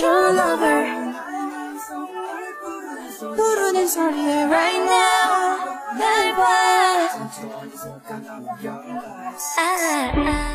your lover 부르는 소리에 right now 날 봐. 아, 아.